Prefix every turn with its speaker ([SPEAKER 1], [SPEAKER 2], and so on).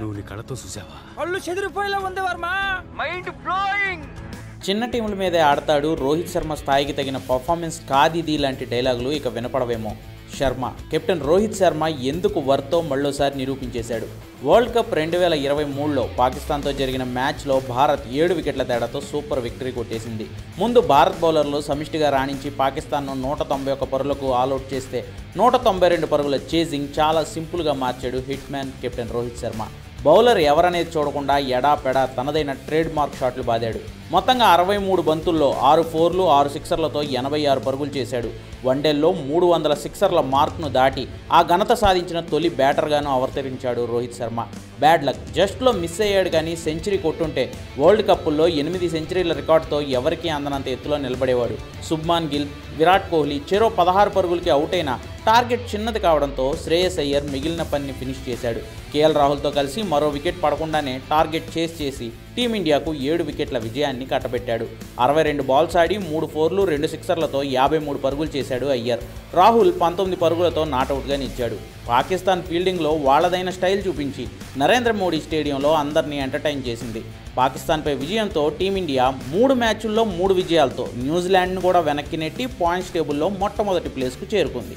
[SPEAKER 1] నువ్వు నీ కళ్ళతో చూసావా?
[SPEAKER 2] కళ్ళు చెదిరిపోయేలా ఉంది వర్మ. మైండ్ బ్లోయింగ్
[SPEAKER 3] చిన్న టీముల మీదే ఆడతాడు రోహిత్ శర్మ స్థాయికి తగిన పర్ఫార్మెన్స్ కాదిది లాంటి డైలాగులు ఇక వినపడవేమో. శర్మ కెప్టెన్ రోహిత్ శర్మ ఎందుకు వర్తో మళ్ళోసారి నిరూపించేశాడు? వరల్డ్ కప్ రెండు వేల ఇరవై మూడులో పాకిస్తాన్తో జరిగిన మ్యాచ్లో భారత్ ఏడు వికెట్ల తేడాతో సూపర్ విక్టరీ కొట్టేసింది. ముందు భారత్ బౌలర్లు సమిష్టిగా రాణించి పాకిస్తాన్ను నూట తొంభై ఒక్క పరుగులకు ఆల్అవుట్ చేస్తే నూట తొంభై రెండు పరుగుల చేజింగ్ చాలా సింపుల్గా మార్చాడు hitman captain Rohit Sharma. Bowler ఎవరనేది చూడకుండా ఎడాపెడా తనదైన ట్రేడ్ మార్క్ షాట్లు బాదాడు. మొత్తంగా అరవై మూడు బంతుల్లో ఆరు ఫోర్లు ఆరు సిక్సర్లతో ఎనభై ఆరు పరుగులు చేశాడు. వన్డేల్లో మూడు వందల సిక్సర్ల మార్క్ను దాటి ఆ ఘనత సాధించిన తొలి బ్యాటర్గాను అవతరించాడు Rohit Sharma. Bad luck. జస్ట్లో miss అయ్యాడు కానీ సెంచరీ కొట్టుంటే వరల్డ్ కప్పుల్లో ఎనిమిది సెంచరీల రికార్డుతో ఎవరికీ అందనంత ఎత్తులో నిలబడేవాడు. సుబ్మాన్ గిల్ విరాట్ కోహ్లీ చెరో పదహారు పరుగులకి అవుట్ అయినా టార్గెట్ చిన్నది కావడంతో శ్రేయస్ అయ్యర్ మిగిలిన పనిని ఫినిష్ చేశాడు. కేఎల్ రాహుల్తో కలిసి మరో వికెట్ పడకుండానే టార్గెట్ చేస్ చేసి టీమిండియాకు ఏడు వికెట్ల విజయాన్ని కట్టబెట్టాడు. అరవై రెండు బాల్స్ ఆడి మూడు ఫోర్లు రెండు సిక్సర్లతో యాభై మూడు పరుగులు చేశాడు అయ్యర్. రాహుల్ పంతొమ్మిది పరుగులతో నాటౌట్గా నిలిచాడు. పాకిస్తాన్ ఫీల్డింగ్లో వాళ్ళదైన స్టైల్ చూపించి నరేంద్ర మోడీ స్టేడియంలో అందరినీ ఎంటర్టైన్ చేసింది. పాకిస్తాన్పై విజయంతో టీమిండియా మూడు మ్యాచ్ల్లో మూడు విజయాలతో న్యూజిలాండ్ను కూడా వెనక్కి నెట్టి పాయింట్స్ టేబుల్లో మొట్టమొదటి ప్లేస్కు చేరుకుంది.